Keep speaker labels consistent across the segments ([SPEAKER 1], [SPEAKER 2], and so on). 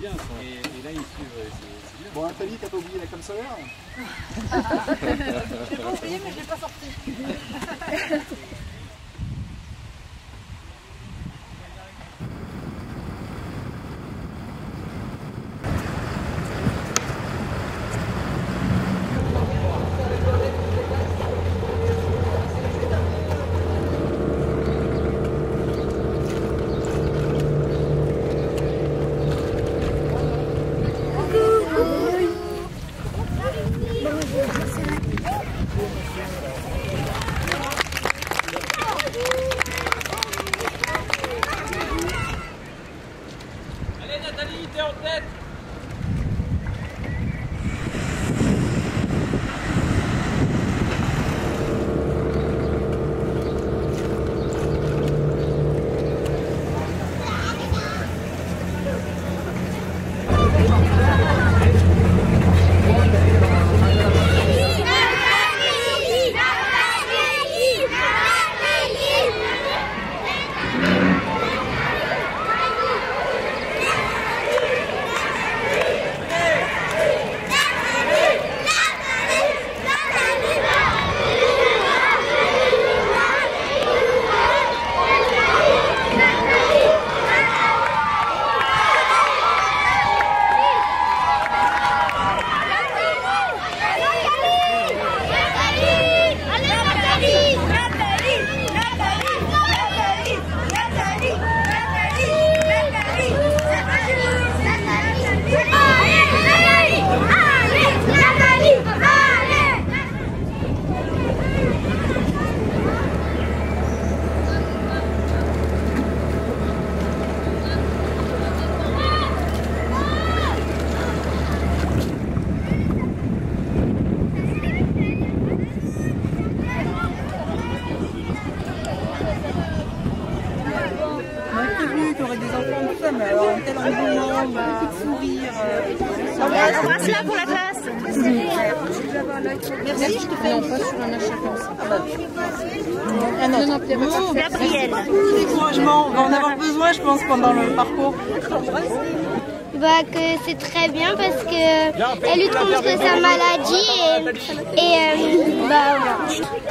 [SPEAKER 1] bien. Et, et là, ils suivent. euh, C'est c'est bien.
[SPEAKER 2] Bon, Nathalie, t'as pas oublié la comme solaire
[SPEAKER 3] J'ai pas oublié, mais je l'ai pas sorti.
[SPEAKER 4] Embrasse-la pour la classe.
[SPEAKER 3] Merci, je te fais Non, pas sur un achat comme ça. Ah non, non,
[SPEAKER 4] Mon Gabriel.
[SPEAKER 3] Encouragement, on va en avoir besoin, je pense, pendant le parcours.
[SPEAKER 5] Bah que c'est très bien parce que elle lutte contre sa maladie et, et euh, bah voilà.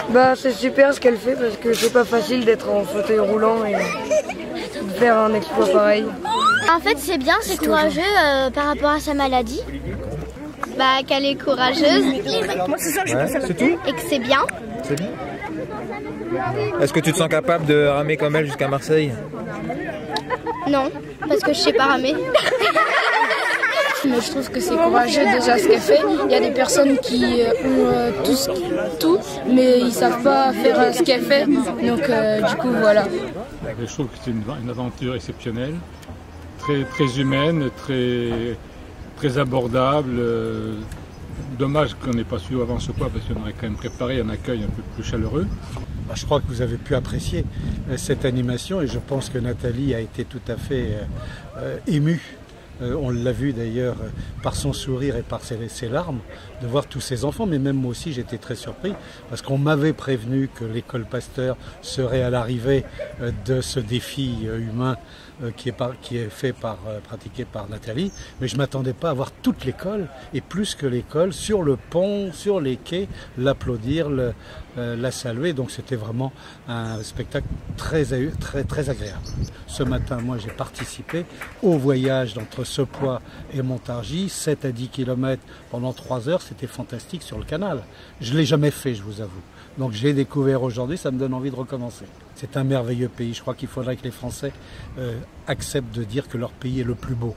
[SPEAKER 6] Bah c'est super ce qu'elle fait parce que c'est pas facile d'être en fauteuil roulant et de faire un exploit pareil.
[SPEAKER 5] En fait c'est bien, c'est courageux euh, par rapport à sa maladie. Bah qu'elle est courageuse
[SPEAKER 4] Moi, c'est ça, je
[SPEAKER 7] Ouais, c'est tout
[SPEAKER 5] et que c'est bien.
[SPEAKER 7] C'est bien. Est-ce que tu te sens capable de ramer comme elle jusqu'à Marseille?
[SPEAKER 5] Non, parce que je sais pas ramer.
[SPEAKER 6] Mais je trouve que c'est courageux déjà ce qu'elle fait. Il y a des personnes qui euh, ont euh, tout, ce- tout, mais ils savent pas faire euh, ce qu'elle fait. Donc euh, du coup voilà.
[SPEAKER 8] Je trouve que c'est une, une aventure exceptionnelle, très, très humaine, très, très abordable. euh, Dommage qu'on n'ait pas su avant ce quoi, parce qu'on aurait quand même préparé un accueil un peu plus chaleureux.
[SPEAKER 2] Bah, Je crois que vous avez pu apprécier euh, cette animation et je pense que Nathalie a été tout à fait euh, émue. Euh, on l'a vu d'ailleurs euh, par son sourire et par ses, ses larmes de voir tous ces enfants, mais même moi aussi j'étais très surpris parce qu'on m'avait prévenu que l'école Pasteur serait à l'arrivée euh, de ce défi humain qui est, fait par, pratiqué par Nathalie, mais je m'attendais pas à voir toute l'école et plus que l'école sur le pont, sur les quais, l'applaudir, la saluer. Donc c'était vraiment un spectacle très, très, très agréable. Ce matin, moi j'ai participé au voyage entre Sepois et Montargis, 7 à 10 km pendant 3 heures, c'était fantastique sur le canal. Je l'ai jamais fait, je vous avoue. Donc j'ai découvert aujourd'hui, ça me donne envie de recommencer. C'est un merveilleux pays. Je crois qu'il faudrait que les Français euh, acceptent de dire que leur pays est le plus beau.